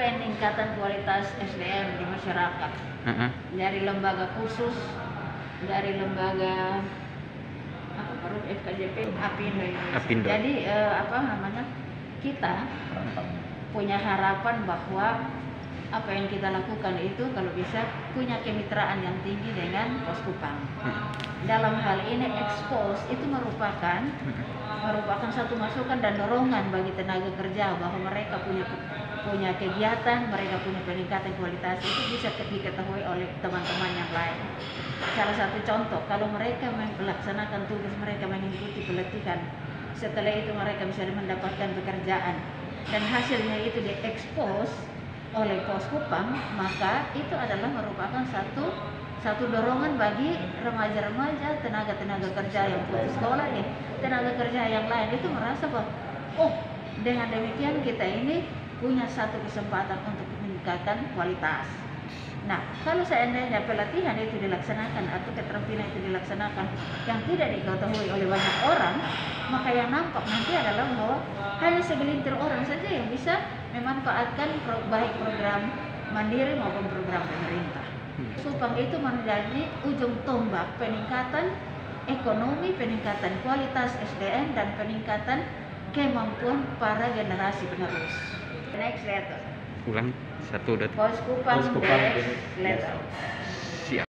peningkatan kualitas SDM di masyarakat Heeh. dari lembaga khusus, dari lembaga apa baru FKJP Apindo Indonesia. Apindo. Jadi eh, apa namanya kita punya harapan bahwa apa yang kita lakukan itu kalau bisa punya kemitraan yang tinggi dengan Poskupang. Hmm. Dalam hal ini expose itu merupakan merupakan satu masukan dan dorongan bagi tenaga kerja bahwa mereka punya punya kegiatan, mereka punya peningkatan kualitas itu bisa diketahui oleh teman-teman yang lain. Salah satu contoh, kalau mereka melaksanakan tugas mereka mengikuti pelatihan, setelah itu mereka bisa mendapatkan pekerjaan dan hasilnya itu diekspos oleh pos maka itu adalah merupakan satu satu dorongan bagi remaja-remaja, tenaga-tenaga kerja yang putus sekolah nih, tenaga kerja yang lain itu merasa bahwa oh dengan demikian kita ini punya satu kesempatan untuk meningkatkan kualitas. Nah, kalau seandainya pelatihan itu dilaksanakan atau keterampilan itu dilaksanakan yang tidak diketahui oleh banyak orang, maka yang nampak nanti adalah bahwa hanya segelintir orang saja yang bisa memanfaatkan pro- baik program mandiri maupun program pemerintah. Supang itu menjadi ujung tombak peningkatan ekonomi, peningkatan kualitas SDM dan peningkatan kemampuan para generasi penerus. Next letter. Ulang satu dua tiga. Pos Kupang, Pos Kupang, next letter. Siap.